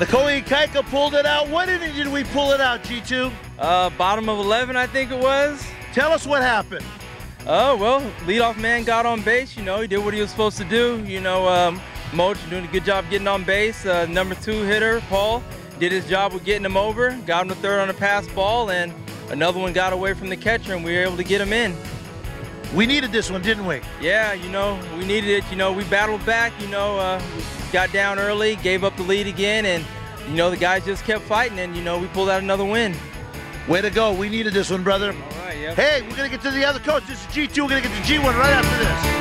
Na Koa Ikaika pulled it out. What inning did we pull it out, G2? Uh, bottom of 11, I think it was. Tell us what happened. Oh, well, leadoff man got on base. You know, he did what he was supposed to do. You know, um, Moach doing a good job getting on base. Uh, number two hitter, Paul, did his job with getting him over. Got him the third on a pass ball, and another one got away from the catcher, and we were able to get him in. We needed this one, didn't we? Yeah, you know, we needed it. You know, we battled back. You know, uh, got down early, gave up the lead again, and, you know, the guys just kept fighting, and, you know, we pulled out another win. Way to go. We needed this one, brother. All right, yeah. Hey, we're going to get to the other coach. This is G2. We're going to get to G1 right after this.